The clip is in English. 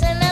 listen.